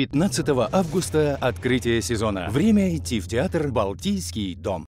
15 августа открытие сезона. Время идти в театр «Балтийский дом».